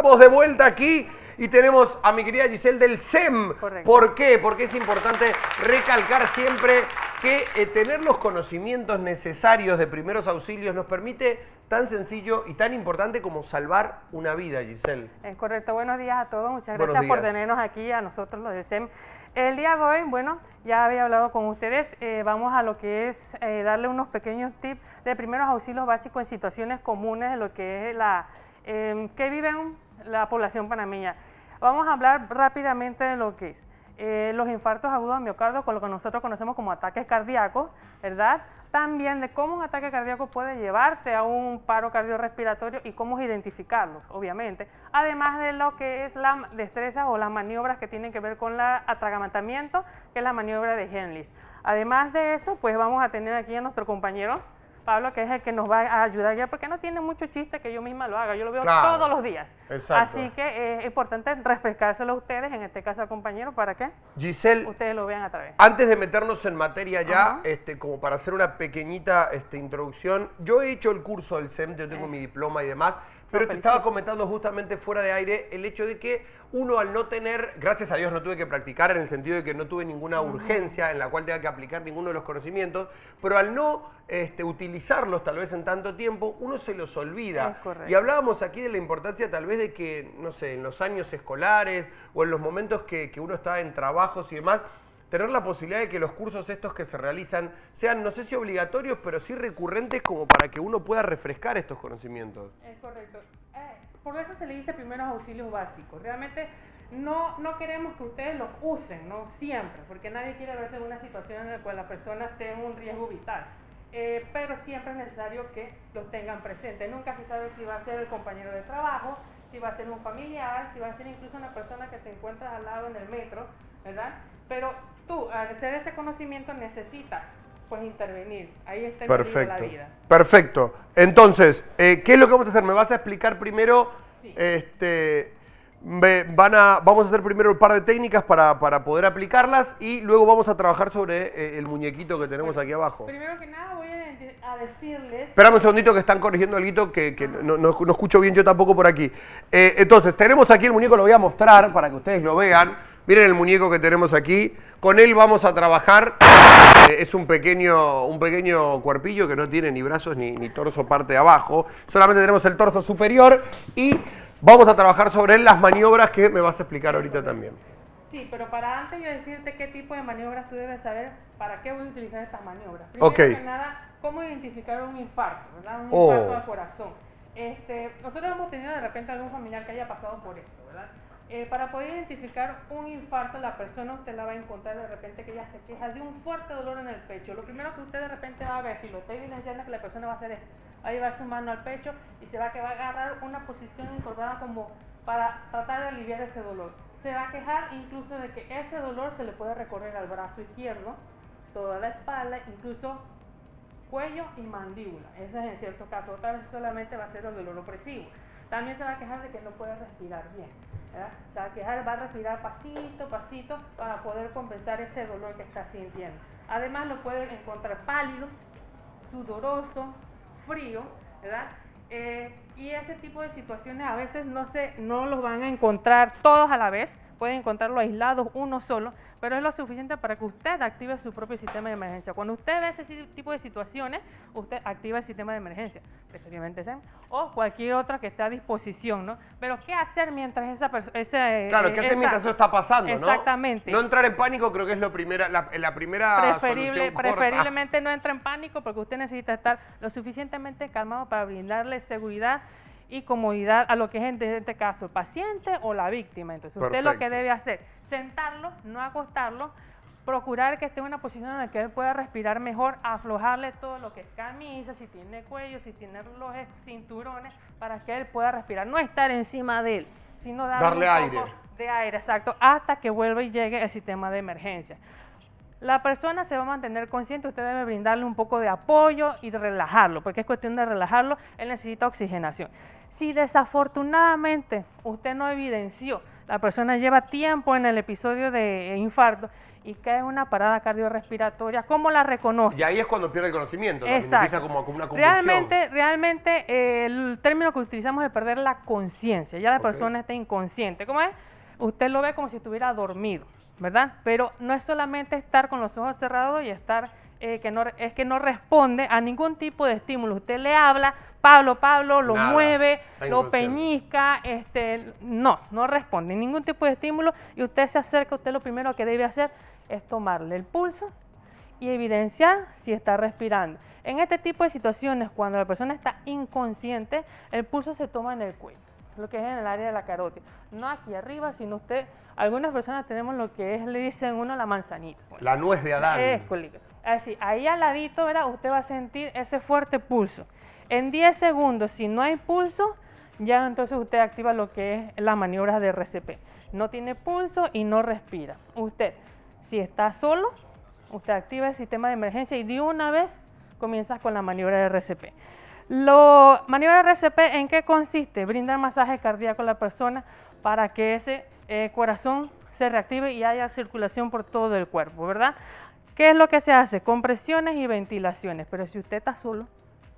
Estamos de vuelta aquí y tenemos a mi querida Giselle del SEM. Correcto. ¿Por qué? Porque es importante recalcar siempre que eh, tener los conocimientos necesarios de primeros auxilios nos permite tan sencillo y tan importante como salvar una vida, Giselle. Es correcto. Buenos días a todos. Muchas Buenos gracias por tenernos aquí a nosotros los de SEM. El día de hoy, bueno, ya había hablado con ustedes. eh, vamos a lo que es eh, darle unos pequeños tips de primeros auxilios básicos en situaciones comunes de lo que es la eh, que viven la población panameña. Vamos a hablar rápidamente de lo que es eh, los infartos agudos de miocardio, con lo que nosotros conocemos como ataques cardíacos, ¿verdad? También de cómo un ataque cardíaco puede llevarte a un paro cardiorrespiratorio y cómo identificarlos, obviamente. Además de lo que es la destreza o las maniobras que tienen que ver con el atragantamiento, que es la maniobra de Henlis. Además de eso, pues vamos a tener aquí a nuestro compañero Pablo, que es el que nos va a ayudar ya, porque no tiene mucho chiste que yo misma lo haga, yo lo veo Claro. todos los días. Exacto. Así que eh, es importante refrescárselo a ustedes, en este caso al compañero, para que Giselle, ustedes lo vean a través. Antes de meternos en materia ya, este, como para hacer una pequeñita este, introducción, yo he hecho el curso del SEM, yo tengo mi diploma y demás, pero te estaba comentando justamente fuera de aire el hecho de que uno al no tener, gracias a Dios no tuve que practicar en el sentido de que no tuve ninguna urgencia en la cual tenga que aplicar ninguno de los conocimientos, pero al no este, utilizarlos tal vez en tanto tiempo, uno se los olvida. Y hablábamos aquí de la importancia tal vez de que, no sé, en los años escolares o en los momentos que, que uno está en trabajos y demás, tener la posibilidad de que los cursos estos que se realizan sean, no sé si obligatorios, pero sí recurrentes como para que uno pueda refrescar estos conocimientos. Es correcto. Eh, por eso se le dice primeros auxilios básicos. Realmente no, no queremos que ustedes los usen, no siempre, porque nadie quiere verse en una situación en la cual la persona esté en un riesgo vital. Eh, pero siempre es necesario que los tengan presentes. Nunca se sabe si va a ser el compañero de trabajo, si va a ser un familiar, si va a ser incluso una persona que te encuentras al lado en el metro, ¿verdad? Pero tú, al hacer ese conocimiento, necesitas pues intervenir. Ahí está peligro la vida. Perfecto. Entonces, eh, ¿qué es lo que vamos a hacer? ¿Me vas a explicar primero? Sí. Este, me- van a, vamos a hacer primero un par de técnicas para, para poder aplicarlas y luego vamos a trabajar sobre eh, el muñequito que tenemos aquí abajo. Primero que nada voy a, a decirles Espérame un segundito que están corrigiendo algo que, que no, no- no escucho bien yo tampoco por aquí. Eh, entonces, tenemos aquí el muñeco, lo voy a mostrar para que ustedes lo vean. Miren el muñeco que tenemos aquí. Con él vamos a trabajar. Eh, es un pequeño, un pequeño cuerpillo que no tiene ni brazos ni, ni torso parte de abajo. Solamente tenemos el torso superior y vamos a trabajar sobre él las maniobras que me vas a explicar ahorita también. Sí, pero para antes yo decirte qué tipo de maniobras tú debes saber, para qué voy a utilizar estas maniobras. Primero Ok. que nada, cómo identificar un infarto, ¿verdad? Un Oh. infarto al corazón. Este, nosotros hemos tenido de repente algún familiar que haya pasado por esto, ¿verdad? Eh, para poder identificar un infarto, la persona usted la va a encontrar de repente que ella se queja de un fuerte dolor en el pecho. Lo primero que usted de repente va a ver, si lo está evidenciando, que la persona va a hacer esto. Va a llevar su mano al pecho y se va a, que va a agarrar una posición encorvada como para tratar de aliviar ese dolor. Se va a quejar incluso de que ese dolor se le puede recorrer al brazo izquierdo, toda la espalda, incluso cuello y mandíbula. Ese es en cierto caso. Otra vez solamente va a ser el dolor opresivo. También se va a quejar de que no puede respirar bien. Se va a quejar, va a respirar pasito, pasito para poder compensar ese dolor que está sintiendo. Además lo puede encontrar pálido, sudoroso, frío, ¿verdad? Eh, y ese tipo de situaciones a veces no, se, no los van a encontrar todos a la vez, pueden encontrarlo aislados uno solo, pero es lo suficiente para que usted active su propio sistema de emergencia. Cuando usted ve ese tipo de situaciones, usted activa el sistema de emergencia, preferiblemente SEM, o cualquier otra que esté a disposición, ¿no? Pero ¿qué hacer mientras esa persona... Claro, ¿qué hacer mientras eso está pasando, no? Exactamente. No entrar en pánico creo que es lo primera, la, la primera Preferible, preferiblemente no entre en pánico porque usted necesita estar lo suficientemente calmado para brindarle seguridad y comodidad a lo que es en este caso el paciente o la víctima. Entonces usted lo que debe hacer, sentarlo, no acostarlo, procurar que esté en una posición en la que él pueda respirar mejor, aflojarle todo lo que es camisa, si tiene cuello, si tiene relojes, cinturones, para que él pueda respirar, no estar encima de él, sino darle, Darle un aire. de aire, exacto, hasta que vuelva y llegue el sistema de emergencia. La persona se va a mantener consciente, usted debe brindarle un poco de apoyo y relajarlo, porque es cuestión de relajarlo, él necesita oxigenación. Si desafortunadamente usted no evidenció, la persona lleva tiempo en el episodio de infarto y cae en una parada cardiorrespiratoria, ¿cómo la reconoce? Y ahí es cuando pierde el conocimiento, también Exacto. empieza como, una convulsión. Realmente, realmente eh, el término que utilizamos es perder la conciencia. Ya la persona está inconsciente. ¿Cómo es? Usted lo ve como si estuviera dormido, ¿verdad? Pero no es solamente estar con los ojos cerrados y estar eh, que no es que no responde a ningún tipo de estímulo. Usted le habla, Pablo, Pablo, lo Nada. mueve, lo peñizca, este, no, no responde ningún tipo de estímulo y usted se acerca, usted lo primero que debe hacer es tomarle el pulso y evidenciar si está respirando. En este tipo de situaciones, cuando la persona está inconsciente, el pulso se toma en el cuello, lo que es en el área de la carótida. No aquí arriba, sino usted, algunas personas tenemos lo que es, le dicen uno la manzanita. La nuez de Adán. es. Así, ahí al ladito, ¿verdad? Usted va a sentir ese fuerte pulso. En 10 segundos, si no hay pulso, ya entonces usted activa lo que es las maniobras de RCP. No tiene pulso y no respira. Usted, si está solo, usted activa el sistema de emergencia y de una vez comienzas con la maniobra de RCP. Lo, maniobra RCP, ¿en qué consiste? Brindar masaje cardíaco a la persona para que ese eh, corazón se reactive y haya circulación por todo el cuerpo, ¿verdad? ¿Qué es lo que se hace? Compresiones y ventilaciones. Pero si usted está solo,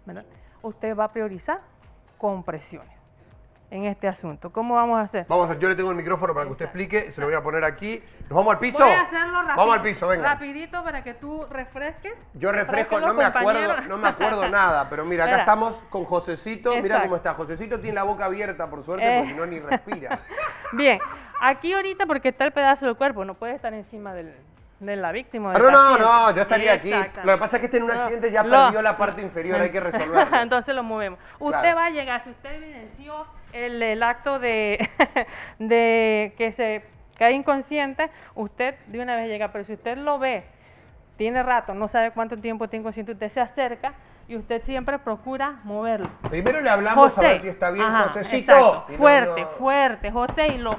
¿verdad? usted va a priorizar compresiones en este asunto. ¿Cómo vamos a hacer? Vamos a, yo le tengo el micrófono para que usted explique, se lo voy a poner aquí. ¿Nos vamos al piso? Voy a hacerlo rápido. Vamos al piso, venga. Rapidito para que tú refresques. Yo refresco, no me acuerdo, no me acuerdo nada, pero mira, acá estamos con Josecito, mira cómo está. Josecito tiene la boca abierta, por suerte, Eh. porque si no ni respira. Bien, aquí ahorita porque está el pedazo del cuerpo, no puede estar encima del, de la víctima. del Pero no, paciente. no, yo estaría aquí. Lo que pasa es que este en un No, accidente ya lo- perdió la parte inferior, hay que resolverlo. Entonces lo movemos. Usted Claro. va a llegar, si usted evidenció el, el acto de, de que se cae inconsciente, usted de una vez llega. Pero si usted lo ve, tiene rato, no sabe cuánto tiempo tiene inconsciente, usted se acerca y usted siempre procura moverlo. Primero le hablamos a ver si está bien, Ajá, Josecito. no, fuerte, no. fuerte, José, y lo,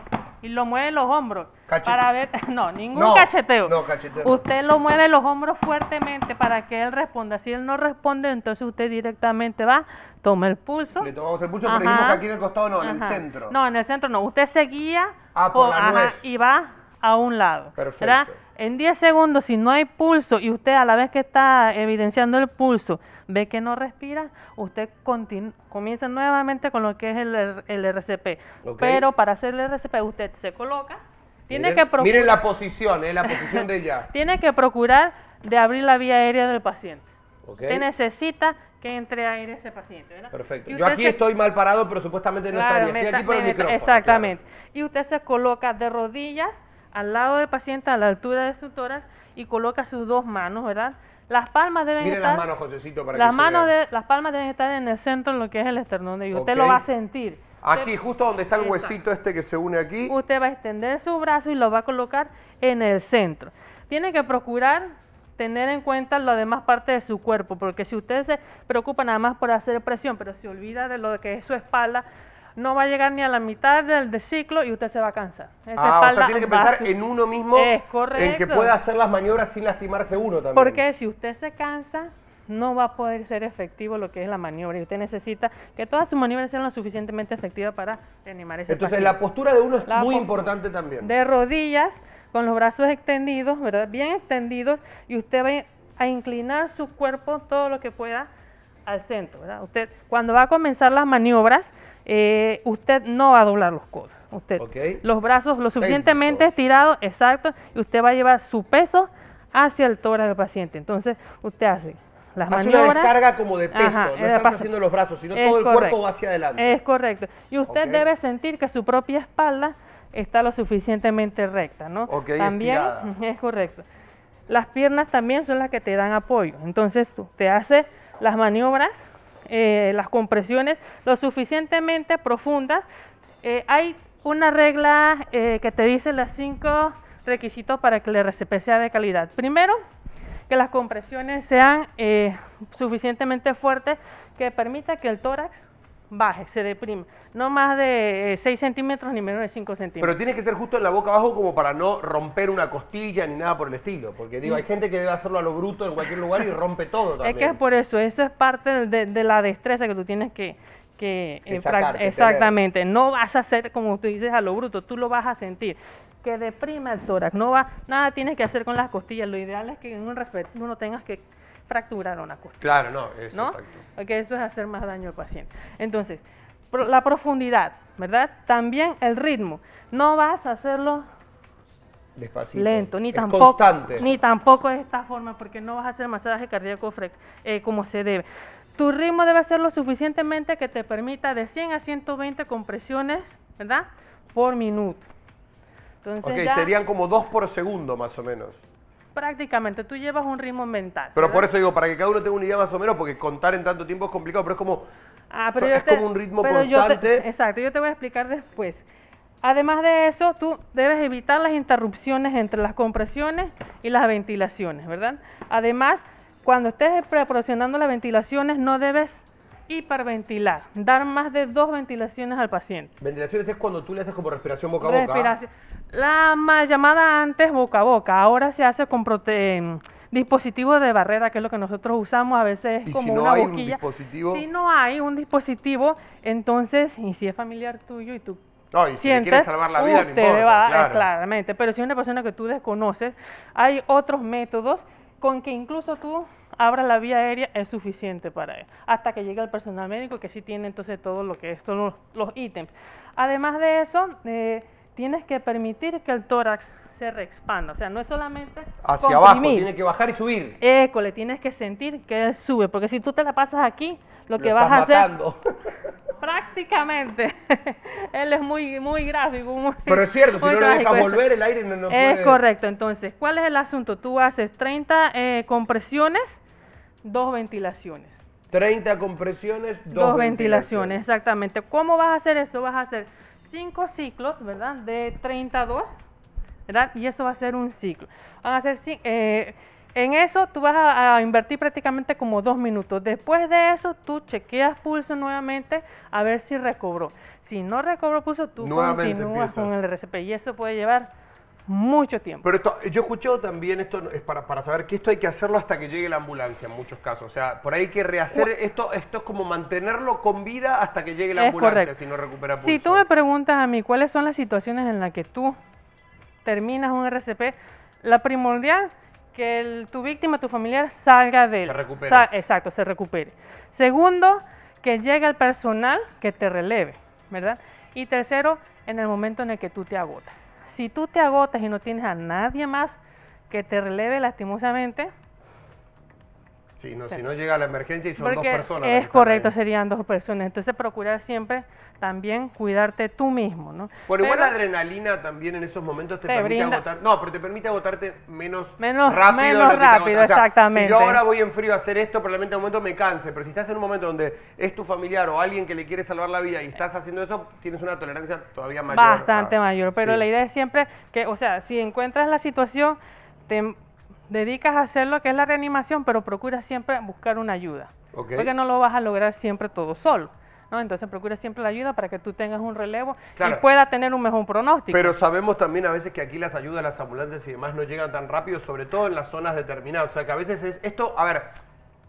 y lo mueve los hombros. Cachete- Para ver, no, ningún No, cacheteo. no, cacheteo. Usted lo mueve los hombros fuertemente para que él responda. Si él no responde, entonces usted directamente va, toma el pulso. Le tomamos el pulso, pero dijimos Ajá, que aquí en el costado no, en el ajá. centro. No, en el centro no. Usted se guía Ah, por la ajá, nuez. y va a un lado. Perfecto. ¿verdad? En 10 segundos, si no hay pulso y usted a la vez que está evidenciando el pulso ve que no respira, usted comienza nuevamente con lo que es el, R- el RCP. Pero para hacer el RCP usted se coloca, tiene Miren, que procurar miren la posición, eh, la posición de ella. tiene que procurar de abrir la vía aérea del paciente. Ok. Usted necesita que entre aire ese paciente, ¿verdad? Perfecto. Yo aquí se- estoy mal parado, pero supuestamente no Claro, estaría. Estoy aquí por el micrófono. Exactamente. Y usted se coloca de rodillas al lado del paciente, a la altura de su tórax, y coloca sus dos manos, ¿verdad? Las palmas deben Miren estar... las manos, Josecito, para las que se manos vean. de, las palmas deben estar en el centro, en lo que es el esternón, y usted Ok. lo va a sentir. Aquí, Usted- justo donde está el Exacto. huesito este que se une aquí. Usted va a extender su brazo y lo va a colocar en el centro. Tiene que procurar tener en cuenta la demás parte de su cuerpo, porque si usted se preocupa nada más por hacer presión, pero se olvida de lo que es su espalda, no va a llegar ni a la mitad del, del ciclo y usted se va a cansar. Esa Ah, o sea, tiene que pensar su- en uno mismo, Es en que correcto. pueda hacer las maniobras sin lastimarse uno también. Porque si usted se cansa, no va a poder ser efectivo lo que es la maniobra. Y usted necesita que todas sus maniobras sean lo suficientemente efectivas para reanimar ese Entonces, paciente. la postura de uno es La muy importante también. de rodillas, con los brazos extendidos, ¿verdad? Bien extendidos, y usted va a inclinar su cuerpo todo lo que pueda al centro, ¿verdad? Usted, cuando va a comenzar las maniobras, eh, usted no va a doblar los codos. Usted, los brazos lo suficientemente Tensos. estirados, exacto, y usted va a llevar su peso hacia el tórax del paciente. Entonces, usted hace las Hace una maniobras. descarga como de peso, Ajá, no eh, estás haciendo los brazos, sino es todo el correcto. cuerpo va hacia adelante. Es correcto. Y usted debe sentir que su propia espalda está lo suficientemente recta, ¿no? Ok, también estirada. es correcto. Las piernas también son las que te dan apoyo. Entonces usted hace las maniobras, eh, las compresiones lo suficientemente profundas. Eh, hay una regla eh, que te dice los cinco requisitos para que el RCP sea de calidad. Primero, que las compresiones sean suficientemente fuertes que permita que el tórax baje, se deprime. No más de 6 centímetros ni menos de 5 centímetros. Pero tiene que ser justo en la boca abajo como para no romper una costilla ni nada por el estilo. Porque digo, hay gente que debe hacerlo a lo bruto en cualquier lugar y rompe todo también. Es que es por eso, eso es parte de, de la destreza que tú tienes que, que, Que eh, sacar, prac- que exactamente, no vas a hacer como tú dices a lo bruto, tú lo vas a sentir, que deprime el tórax, no va, nada tienes que hacer con las costillas, lo ideal es que en un respeto tú no tengas que fracturar una costilla, Claro, no, eso, ¿no? exacto. Porque eso es hacer más daño al paciente. Entonces, la profundidad, ¿verdad? También el ritmo, no vas a hacerlo Despacito. lento, ni Es tampoco, constante. ni tampoco de esta forma, porque no vas a hacer masaje cardíaco eh, como se debe. Tu ritmo debe ser lo suficientemente que te permita de 100 a 120 compresiones, ¿verdad? Por minuto. Entonces ya serían como dos por segundo más o menos. Prácticamente tú llevas un ritmo mental. Pero ¿verdad? por eso digo, para que cada uno tenga una idea más o menos, porque contar en tanto tiempo es complicado, pero es como... Ah, yo es como un ritmo pero yo te- constante. exacto, yo te voy a explicar después. Además de eso, tú debes evitar las interrupciones entre las compresiones y las ventilaciones, ¿verdad? Además, cuando estés proporcionando las ventilaciones, no debes hiperventilar, dar más de dos ventilaciones al paciente. Ventilaciones es cuando tú le haces como respiración boca a boca. Respiración. La mal llamada antes boca a boca, ahora se hace con prote- dispositivo de barrera, que es lo que nosotros usamos, a veces ¿Y es como si no una hay un dispositivo? Si no hay un dispositivo, entonces, y si es familiar tuyo y tú No, y si le quieres salvar la vida, no usted importa, va- eh, claro. claramente, pero si es una persona que tú desconoces, hay otros métodos con que incluso tú abras la vía aérea es suficiente para él, hasta que llegue el personal médico que sí tiene entonces todo lo que son los, los ítems. Además de eso, eh, tienes que permitir que el tórax se reexpanda, o sea, no es solamente Hacia abajo, tiene que bajar y subir. École, tienes que sentir que él sube, porque si tú te la pasas aquí, lo que vas a hacer matando. prácticamente, él es muy, muy gráfico. muy- Pero es cierto, si no lo trágico dejas volver, el aire no, no Es puede... correcto, entonces, ¿cuál es el asunto? Tú haces 30 eh, compresiones, dos ventilaciones. 30 compresiones, dos, Dos, ventilaciones, exactamente. ¿Cómo vas a hacer eso? Vas a hacer cinco ciclos, ¿verdad? De 32, ¿verdad? Y eso va a ser un ciclo. Van a ser, ci- eh, en eso tú vas a, a invertir prácticamente como dos minutos. Después de eso, tú chequeas pulso nuevamente a ver si recobró. Si no recobró pulso, tú Nuevamente continúas empiezas. con el RCP y eso puede llevar mucho tiempo. Pero esto, yo he escuchado también esto, es para, para saber que esto hay que hacerlo hasta que llegue la ambulancia en muchos casos. O sea, por ahí hay que rehacer esto, esto es como mantenerlo con vida hasta que llegue la ambulancia correcto. si no recupera pulso. Si tú me preguntas a mí cuáles son las situaciones en las que tú terminas un RCP, la primordial, que el- tu víctima, tu familiar salga de él. Se recupere. Sa- exacto, se recupere. Segundo, que llegue el personal que te releve, ¿verdad? Y tercero, en el momento en el que tú te agotas. Si tú te agotas y no tienes a nadie más que te releve lastimosamente, Sí, no, si no llega la emergencia y son dos personas. es correcto, ahí. serían dos personas. Entonces, procurar siempre también cuidarte tú mismo, ¿no? Bueno, igual la adrenalina también en esos momentos te, Te permite brinda- agotar. No, pero te permite agotarte menos, Menos- rápido. menos rápido, agotas. O sea, exactamente. Si yo ahora voy en frío a hacer esto, probablemente en un momento me canse. Pero si estás en un momento donde es tu familiar o alguien que le quiere salvar la vida y estás haciendo eso, tienes una tolerancia todavía mayor. Bastante a- mayor, pero sí. la idea es siempre que, o sea, si encuentras la situación, te dedicas a hacer lo que es la reanimación, pero procura siempre buscar una ayuda, porque no lo vas a lograr siempre todo solo. ¿no? Entonces procura siempre la ayuda para que tú tengas un relevo Claro. y pueda tener un mejor pronóstico. Pero sabemos también a veces que aquí las ayudas, las ambulancias y demás no llegan tan rápido, sobre todo en las zonas determinadas. O sea, que a veces es esto, a ver,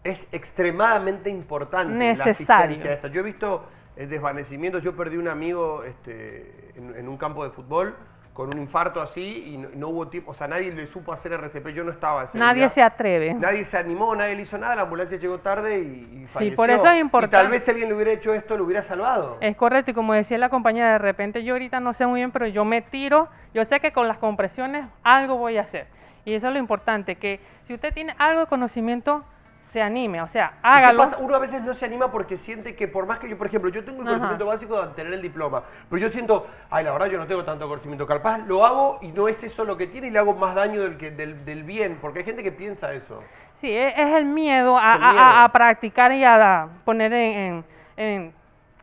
es extremadamente importante la Necesario. asistencia a esta. Yo he visto eh, desvanecimientos, yo perdí un amigo este, en, en un campo de fútbol con un infarto así y no, no hubo tiempo, o sea, nadie le supo hacer RCP, yo no estaba ese Nadie día. se atreve. Nadie se animó, nadie le hizo nada, la ambulancia llegó tarde y, y falleció. por eso es importante. Y tal vez si alguien le hubiera hecho esto, lo hubiera salvado. Es correcto, y como decía la compañera, de repente yo ahorita no sé muy bien, pero yo me tiro, yo sé que con las compresiones algo voy a hacer. Y eso es lo importante, que si usted tiene algo de conocimiento, se anime, o sea, ¿Y qué hágalo. pasa? Uno a veces no se anima porque siente que por más que yo, por ejemplo, yo tengo el Ajá. conocimiento básico de tener el diploma, pero yo siento, ay, la verdad yo no tengo tanto conocimiento, capaz lo hago y no es eso lo que tiene y le hago más daño del, que, del, del bien, porque hay gente que piensa eso. Sí, es, es el miedo a, el practicar y a, a poner en, en- en-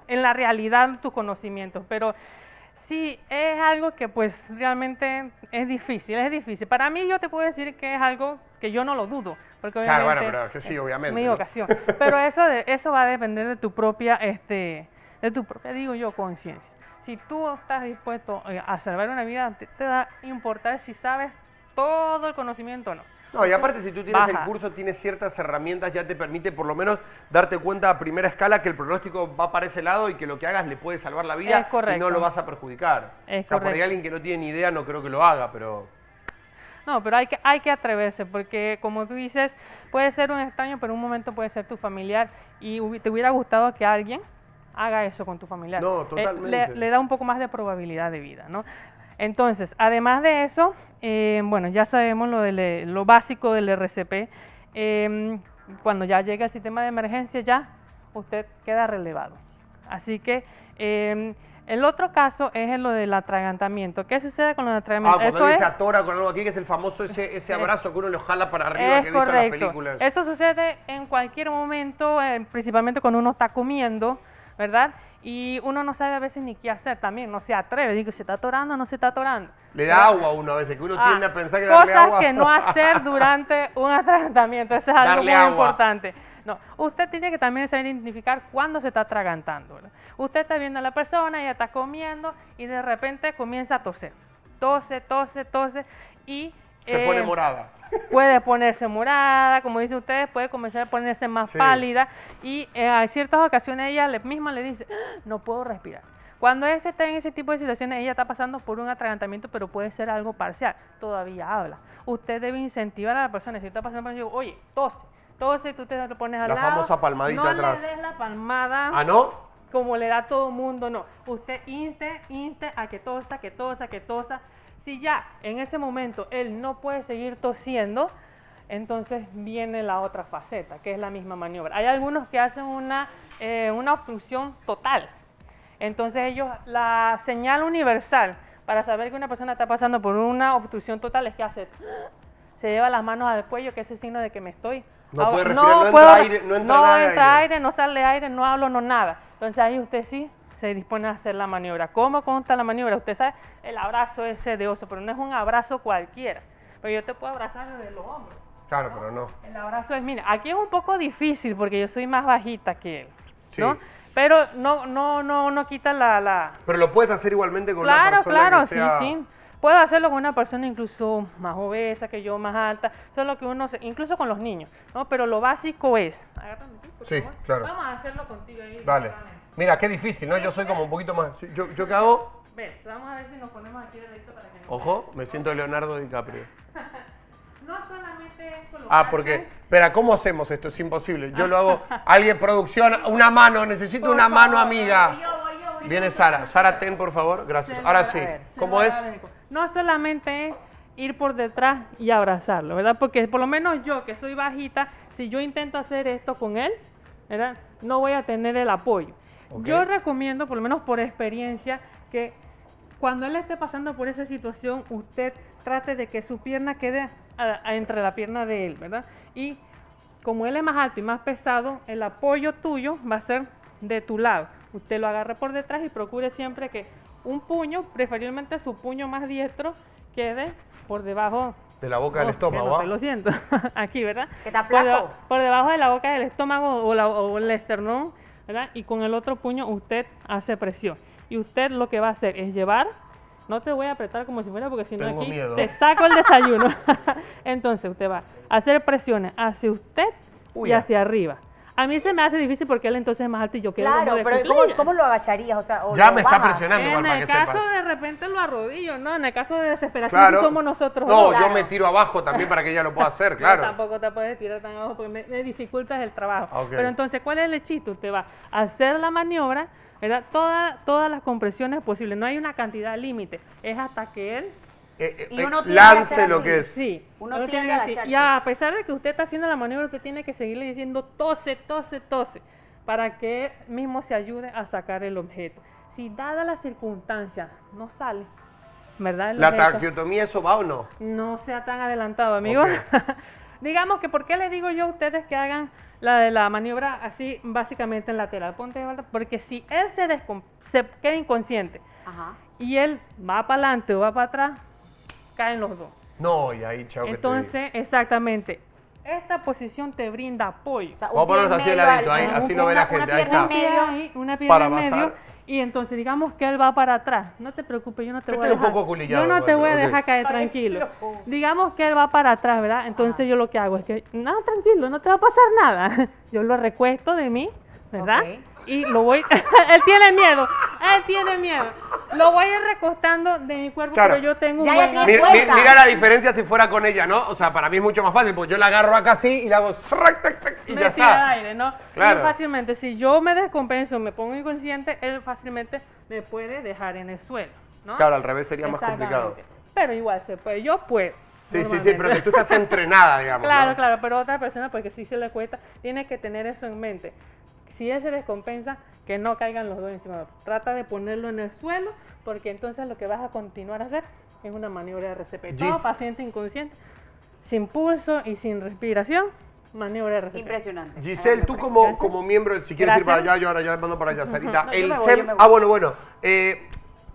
en la realidad tus conocimientos, pero sí es algo que pues realmente es difícil, es difícil. Para mí yo te puedo decir que es algo que yo no lo dudo, porque Claro, bueno, pero sí, obviamente, Mi ¿no? ocasión. Pero eso, de, eso va a depender de tu propia, este, de tu propia, digo yo, conciencia. Si tú estás dispuesto eh, a salvar una vida, te, te da importar si sabes todo el conocimiento o no. No, y aparte si tú tienes el curso, tienes ciertas herramientas, ya te permite por lo menos darte cuenta a primera escala que el pronóstico va para ese lado y que lo que hagas le puede salvar la vida correcto. y no lo vas a perjudicar. Es o sea, por ahí correcto. alguien que no tiene ni idea no creo que lo haga, pero... No, pero hay que, hay que atreverse, porque como tú dices, puede ser un extraño, pero un momento puede ser tu familiar y te hubiera gustado que alguien haga eso con tu familiar. No, Eh, totalmente. le, le da un poco más de probabilidad de vida, ¿no? Entonces, además de eso, eh, bueno, ya sabemos lo, del, eh, lo básico del RCP. eh, cuando ya llega el sistema de emergencia, ya usted queda relevado. Así que eh, el otro caso es lo del atragantamiento. ¿Qué sucede con el Ah, atragantamiento? cuando Eso alguien se atora con algo aquí, que es el famoso ese, ese abrazo que uno lo jala para arriba es que he visto en las películas. Eso sucede en cualquier momento, eh, principalmente cuando uno está comiendo, ¿verdad? Y uno no sabe a veces ni qué hacer también, no se atreve, digo, ¿se está atorando o no se está atorando? Le da agua a uno a veces, que uno Ah, tiende a pensar que darle cosas agua... que no hacer durante un atragantamiento, eso es algo Darle muy agua. importante. No, usted tiene que también saber identificar cuándo se está atragantando. ¿verdad? Usted está viendo a la persona, ella está comiendo y de repente comienza a toser. Tose, tose, tose y... Se eh, pone morada. puede ponerse morada, como dicen ustedes, puede comenzar a ponerse más Sí. pálida y eh, en ciertas ocasiones ella misma le dice, "Ah, no puedo respirar. Cuando ella está en ese tipo de situaciones, ella está pasando por un atragantamiento, pero puede ser algo parcial, todavía habla. Usted debe incentivar a la persona, si está pasando por eso, oye, tose, tose, tú te lo pones al La lado. famosa palmadita no atrás. le des la palmada ¿Ah, no? Como le da a todo mundo, no. Usted inste, inste a que tosa, que tosa, que tosa. Si ya en ese momento él no puede seguir tosiendo, entonces viene la otra faceta, que es la misma maniobra. Hay algunos que hacen una, eh, una obstrucción total. Entonces ellos, la señal universal para saber que una persona está pasando por una obstrucción total es que hace se lleva las manos al cuello, que es el signo de que me estoy... No puede respirar, no entra aire- no entra nada de entra aire. aire, no sale aire, no hablo, no nada. Entonces ahí usted sí se dispone a hacer la maniobra. ¿Cómo consta la maniobra? Usted sabe el abrazo ese de oso, pero no es un abrazo cualquiera. Pero yo te puedo abrazar desde los hombros. Claro, pero no. El abrazo es, mira, aquí es un poco difícil porque yo soy más bajita que él, ¿no? Sí. Pero no, no, no, no quita la, la... Pero lo puedes hacer igualmente con una Claro, persona claro, sea... sí, sí. Puedo hacerlo con una persona incluso más obesa que yo, más alta, solo que uno, se- incluso con los niños, ¿no? Pero lo básico es... Agárrame aquí, por Sí, favor. claro. Vamos a hacerlo contigo ahí. Dale. Mira, qué difícil, ¿no? Yo soy como un poquito más... ¿Yo, yo qué hago? Ven, vamos a ver si nos ponemos aquí de ladito para que. Ojo, me siento Leonardo DiCaprio. No solamente es Ah, porque... Espera, ¿cómo hacemos esto? Es imposible. Yo lo hago... Alguien, producción, una mano. Necesito Por una mano, amiga. Yo voy, yo voy, Viene yo Sara. Sara, ten, por favor. Gracias. Ahora sí. ¿Cómo es? No solamente es ir por detrás y abrazarlo, ¿verdad? Porque por lo menos yo, que soy bajita, si yo intento hacer esto con él, ¿verdad? No voy a tener el apoyo. Yo recomiendo, por lo menos por experiencia, que cuando él esté pasando por esa situación, usted trate de que su pierna quede a- a- entre la pierna de él, ¿verdad? Y como él es más alto y más pesado, el apoyo tuyo va a ser de tu lado. Usted lo agarre por detrás y procure siempre que un puño, preferiblemente su puño más diestro, quede por debajo. De la boca del Oh, estómago, que no ¿ah? te lo siento. Aquí, ¿verdad? Que está Por deba- flaco. Por, debajo de la boca del estómago o, la- o el esternón, ¿verdad? Y con el otro puño usted hace presión. Y usted lo que va a hacer es llevar. No te voy a apretar como si fuera porque si no aquí miedo. te saco el desayuno. Entonces usted va a hacer presiones hacia usted Uy, y ya. hacia arriba. A mí se me hace difícil porque él entonces es más alto y yo quedo Claro, como pero ¿cómo, lo agacharías? O sea, o Ya lo me está presionando En el que caso sepas. de repente lo arrodillo, ¿no? En el caso de desesperación Claro. sí somos nosotros. No, yo me tiro abajo también para que ella lo pueda hacer, claro. tampoco te puedes tirar tan abajo porque me, me dificultas el trabajo. Ah. Pero entonces, ¿cuál es el chiste? Usted va a hacer la maniobra, ¿verdad? Toda- todas las compresiones posibles. No hay una cantidad límite. Es hasta que él Eh, eh, Y uno tiende a lance hacer lo así. que es. Sí. Uno tiene a que agacharse. Y a pesar de que usted está haciendo la maniobra, usted tiene que seguirle diciendo tose, tose, tose, para que él mismo se ayude a sacar el objeto. Si dada la circunstancia no sale, ¿verdad? El ¿La objeto, traqueotomía eso va o no? no sea tan adelantado, amigo. Digamos que, ¿por qué les digo yo a ustedes que hagan la de la maniobra así, básicamente en lateral? Ponte de vuelta, porque si él se, queda inconsciente Ajá. y él va para adelante o va para atrás, caen los dos. No, y ahí, chao, que te. Entonces, exactamente, esta posición te brinda apoyo. O sea, Vamos a ponernos así de medio ladito, al- ahí, así lo ve la gente, una ahí pierna en está. medio. ahí, una pierna Para en medio. pasar. Y entonces digamos que él va para atrás. No te preocupes, yo no te Yo voy a estoy un dejar. poco yo no te voy a dejar caer tranquilo. Digamos que él va para atrás, ¿verdad? Entonces yo lo que hago es que, nada, tranquilo, no te va a pasar nada. Yo lo recuesto de mí, ¿verdad? Y lo voy, él tiene miedo, él tiene miedo. Lo voy a ir recostando de mi cuerpo, Claro. pero yo tengo un Ya, ya buen Mira, mira la diferencia si fuera con ella, ¿no? O sea, para mí es mucho más fácil, porque yo la agarro acá así y la hago y ya metida al está. aire, ¿no? Claro. Y fácilmente, si yo me descompenso, me pongo inconsciente, él fácilmente me puede dejar en el suelo, ¿no? Claro, al revés sería más complicado. Pero igual se puede, yo puedo. Sí, sí, sí, pero que tú estás entrenada, digamos. Claro, ¿no? claro, pero otra persona, porque si se le cuesta, tiene que tener eso en mente. Si él se descompensa, que no caigan los dos encima. del otro. Trata de ponerlo en el suelo, porque entonces lo que vas a continuar a hacer es una maniobra de RCP. Todo paciente inconsciente, sin pulso y sin respiración, maniobra de RCP. Impresionante. Giselle, tú como, como miembro, si quieres ir para allá, yo ahora ya mando para allá, Sarita. No, el voy, SEM, ah, bueno, bueno. eh,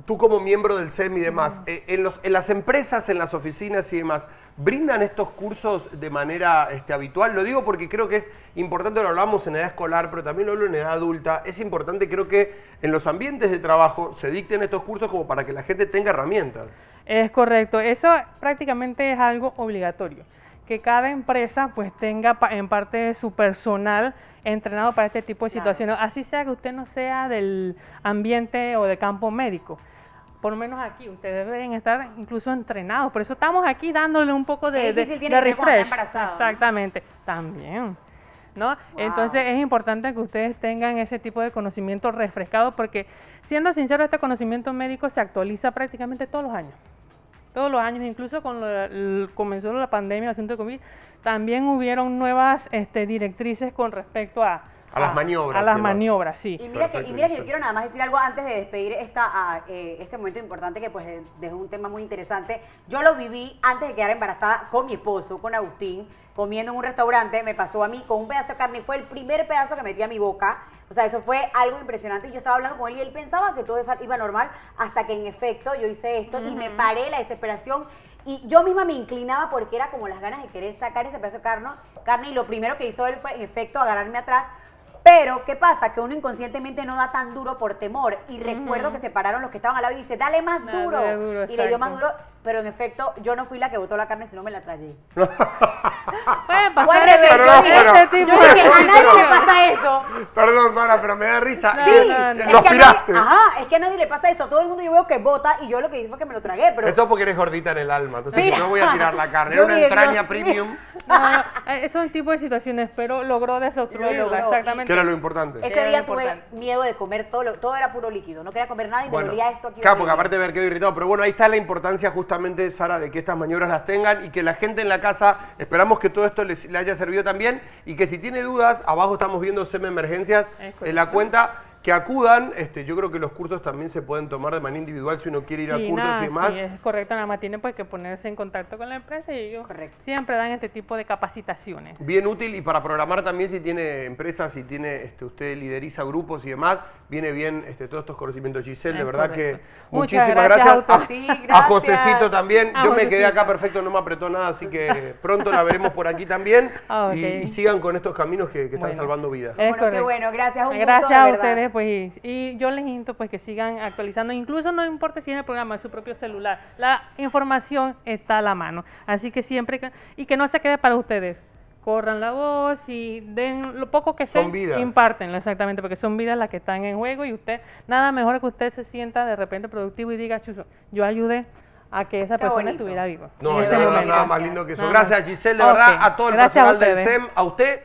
tú como miembro del SEM y demás, eh, en, los, en las empresas, en las oficinas y demás, ¿brindan estos cursos de manera este, habitual? Lo digo porque creo que es importante, lo hablamos en edad escolar, pero también lo hablo en edad adulta. Es importante, creo que en los ambientes de trabajo se dicten estos cursos como para que la gente tenga herramientas. Es correcto, eso prácticamente es algo obligatorio, que cada empresa pues tenga pa- en parte de su personal entrenado para este tipo de Claro. situaciones, así sea que usted no sea del ambiente o de campo médico. Por lo menos aquí, ustedes deben estar incluso entrenados, por eso estamos aquí dándole un poco de, de, de refresh. Exactamente, también. ¿No? Entonces es importante que ustedes tengan ese tipo de conocimiento refrescado porque, siendo sincero, este conocimiento médico se actualiza prácticamente todos los años todos los años, incluso cuando comenzó la pandemia, el asunto de COVID, también hubieron nuevas este, directrices con respecto a, A las maniobras A las maniobras, sí. Y mira, que, y mira que yo quiero nada más decir algo antes de despedir esta, ah, eh, este momento importante que pues dejó un tema muy interesante. Yo lo viví antes de quedar embarazada con mi esposo, con Agustín, comiendo en un restaurante. Me pasó a mí con un pedazo de carne y fue el primer pedazo que metí a mi boca. O sea, eso fue algo impresionante. y Yo estaba hablando con él y él pensaba que todo iba normal hasta que en efecto yo hice esto y me paré la desesperación. Y yo misma me inclinaba porque era como las ganas de querer sacar ese pedazo de carne, carne y lo primero que hizo él fue en efecto agarrarme atrás pero, ¿qué pasa? Que uno inconscientemente no da tan duro por temor. Y recuerdo que se pararon los que estaban al lado y dice, dale más duro. duro, y le dio más duro, pero en efecto, yo no fui la que botó la carne, sino me la tragué. Puede Fue pasar ese, tipo yo dije, a nadie le pasa. Perdón, Sara, pero me da risa. No, Sí, no, no. es Lo que a aspiraste. nadie, ajá, es que a nadie le pasa eso. Todo el mundo yo veo que bota y yo lo que hice fue que me lo tragué, pero Esto es porque eres gordita en el alma, entonces Mira. no voy a tirar la carne. Era una dije, entraña Dios premium, No, no, eh, son tipo de situaciones, pero logró desobstruirla, exactamente. que era lo importante. ese día importante. tuve miedo de comer todo, lo- todo era puro líquido. No quería comer nada y me Bueno, dolía esto aquí. claro, porque aparte de haber quedado irritado, pero bueno, ahí está la importancia justamente, Sara, de que estas maniobras las tengan y que la gente en la casa, esperamos que todo esto les, le haya servido también y que si tiene dudas, abajo estamos viendo SEM Emergencias En la cuenta, que acudan, este, yo creo que los cursos también se pueden tomar de manera individual si uno quiere ir a cursos nada, y demás. sí, es correcto, nada más tiene pues que ponerse en contacto con la empresa y ellos Correcto. siempre dan este tipo de capacitaciones. Bien útil y para programar también si tiene empresas, si tiene, este, usted lideriza grupos y demás, viene bien este, todos estos conocimientos. Giselle, de verdad correcto. que Muchas muchísimas gracias gracias. a. Sí, a gracias. Josecito también. A Yo me quedé acá perfecto, no me apretó nada, así que pronto la veremos por aquí también. Ah, y, sigan con estos caminos que, que están Bueno. salvando vidas. Es Bueno, qué bueno, gracias, un Gracias a ustedes, pues, y, yo les invito pues que sigan actualizando, incluso no importa si en el programa, en su propio celular, la información está a la mano, así que siempre, que- y que no se quede para ustedes, corran la voz y den lo poco que vidas. impártenlo exactamente, porque son vidas las que están en juego y usted, nada mejor que usted se sienta de repente productivo y diga, chuzo, yo ayudé a que esa Qué persona bonito. estuviera viva. No, verdad, momento. nada más lindo que eso. Nada Gracias. Giselle, de verdad, a todo el gracias personal del. SEM, a usted.